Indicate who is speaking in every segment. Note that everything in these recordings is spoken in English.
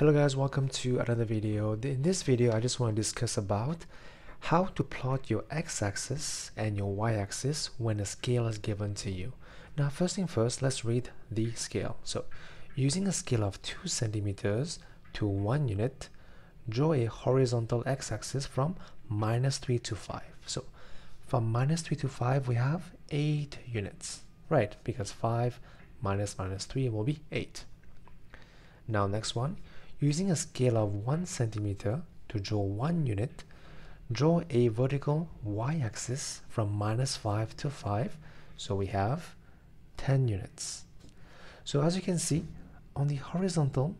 Speaker 1: Hello guys, welcome to another video. In this video, I just want to discuss about how to plot your x-axis and your y-axis when a scale is given to you. Now, first thing first, let's read the scale. So, using a scale of 2 centimeters to 1 unit, draw a horizontal x-axis from minus 3 to 5. So, from minus 3 to 5, we have 8 units, right? Because 5 minus minus 3 will be 8. Now, next one Using a scale of 1 centimeter to draw 1 unit, draw a vertical y-axis from minus 5 to 5. So we have 10 units. So as you can see, on the horizontal,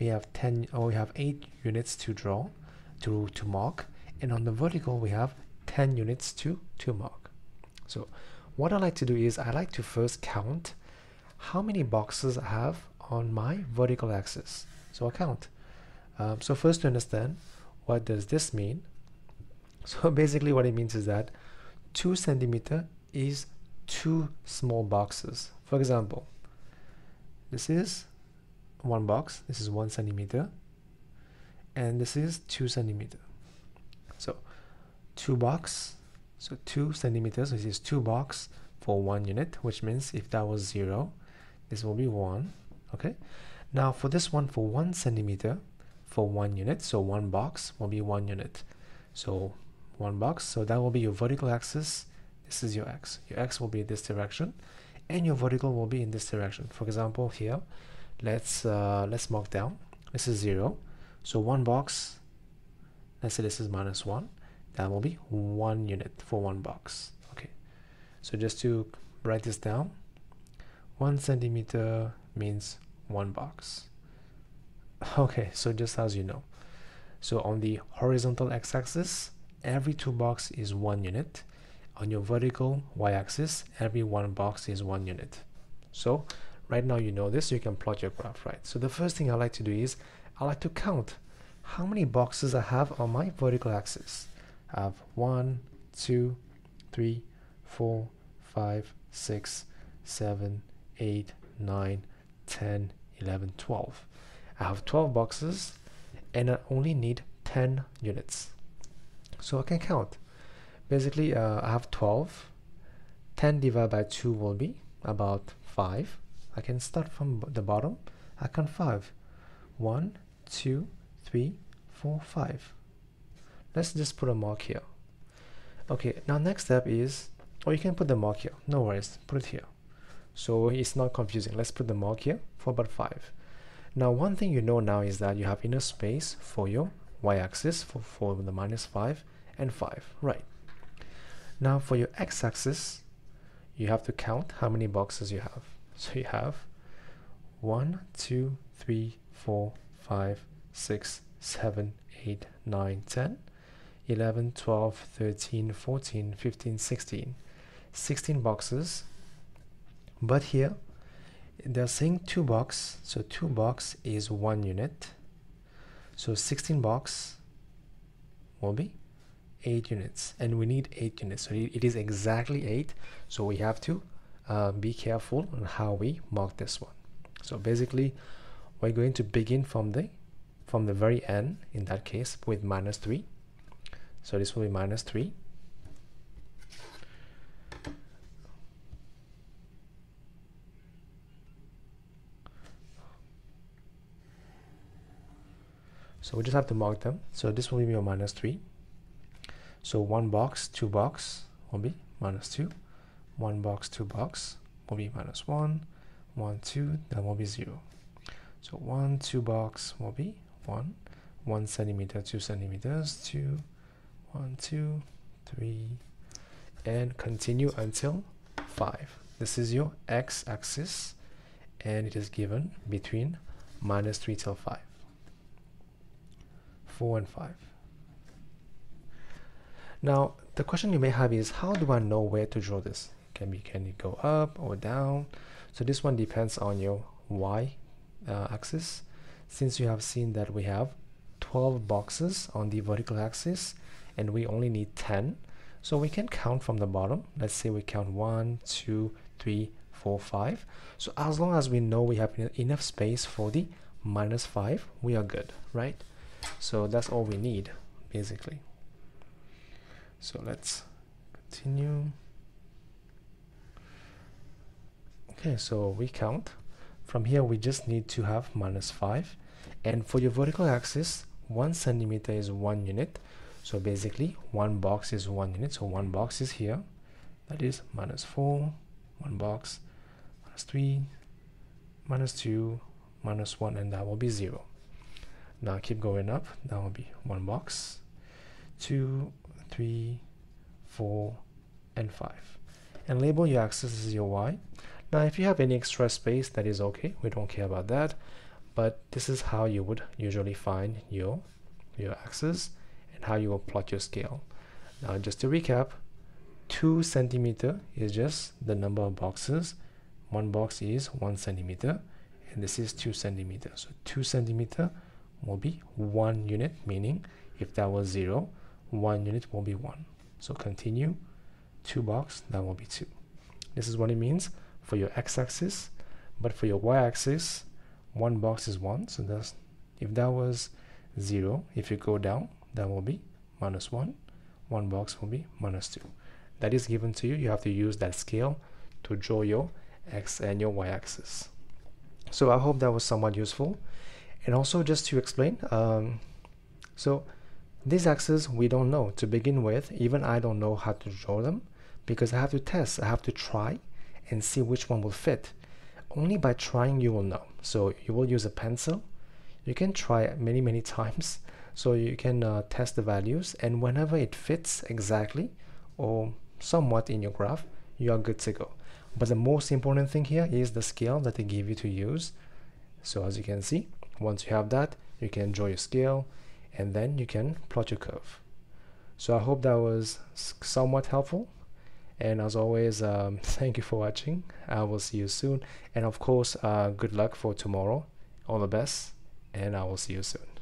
Speaker 1: we have 10 or we have 8 units to draw, to, to mark. And on the vertical, we have 10 units to, to mark. So what I like to do is I like to first count how many boxes I have on my vertical axis. So I count. Um, so first to understand, what does this mean? So basically what it means is that 2 centimeter is two small boxes. For example, this is one box, this is one centimeter, and this is two centimeter. So two box, so two centimeters, this is two box for one unit, which means if that was zero, this will be one, okay? Now for this one, for one centimeter, for one unit, so one box will be one unit. So one box, so that will be your vertical axis. This is your x. Your x will be this direction, and your vertical will be in this direction. For example, here, let's uh, let's mark down. This is zero. So one box. Let's say this is minus one. That will be one unit for one box. Okay. So just to write this down, one centimeter means one box. Okay, so just as you know. So on the horizontal x-axis, every two box is one unit. On your vertical y-axis, every one box is one unit. So right now you know this, you can plot your graph, right? So the first thing I like to do is I like to count how many boxes I have on my vertical axis. I have one, two, three, four, five, six, seven, eight, nine, 10, 11, 12. I have 12 boxes and I only need 10 units. So I can count. Basically, uh, I have 12. 10 divided by 2 will be about 5. I can start from the bottom. I count 5. 1, 2, 3, 4, 5. Let's just put a mark here. Okay, now next step is, or you can put the mark here. No worries, put it here so it's not confusing. Let's put the mark here for about 5 now one thing you know now is that you have enough space for your y-axis for, for the minus 5 and 5 right. Now for your x-axis you have to count how many boxes you have. So you have 1 2 3 4 5 6 7 8 9 10 11 12 13 14 15 16 16 boxes but here they're saying two box. So two box is one unit. So 16 box will be 8 units. And we need 8 units. So it is exactly 8 so we have to uh, be careful on how we mark this one. So basically we're going to begin from the from the very end in that case with minus 3 so this will be minus 3 So we just have to mark them. So this will be your minus 3. So one box, two box will be minus 2. One box, two box will be minus 1. 1, 2, that will be 0. So 1, 2 box will be 1. 1 centimeter, 2 centimeters, 2, 1, 2, 3, and continue until 5. This is your x-axis and it is given between minus 3 till 5. 4 and 5. Now, the question you may have is, how do I know where to draw this? Can, be, can it go up or down? So this one depends on your y uh, axis. Since you have seen that we have 12 boxes on the vertical axis and we only need 10, so we can count from the bottom. Let's say we count 1, 2, 3, 4, 5. So as long as we know we have enough space for the minus 5 we are good right so that's all we need basically. So let's continue. Okay so we count. From here we just need to have minus 5 and for your vertical axis one centimeter is one unit. So basically one box is one unit. So one box is here. That is minus 4 one box minus 3 minus 2 minus 1 and that will be 0 now keep going up. That will be one box. Two three four and five. And label your axis as your y. Now if you have any extra space that is okay. We don't care about that. But this is how you would usually find your your axis and how you will plot your scale. Now just to recap two centimeter is just the number of boxes. One box is one centimeter and this is two centimeter. So two centimeter will be one unit meaning if that was zero one unit will be one. So continue two box that will be two. This is what it means for your x-axis but for your y-axis one box is one. So that's if that was zero if you go down that will be minus one. One box will be minus two. That is given to you. You have to use that scale to draw your x and your y-axis. So i hope that was somewhat useful and also just to explain um, so these axes we don't know to begin with. Even I don't know how to draw them because I have to test I have to try and see which one will fit. Only by trying you will know. So you will use a pencil. You can try many many times. So you can uh, test the values. And whenever it fits exactly or somewhat in your graph you are good to go. But the most important thing here is the scale that they give you to use. So as you can see once you have that you can draw your scale and then you can plot your curve. So I hope that was somewhat helpful. And as always um, thank you for watching. I will see you soon. And of course uh, good luck for tomorrow. All the best and I will see you soon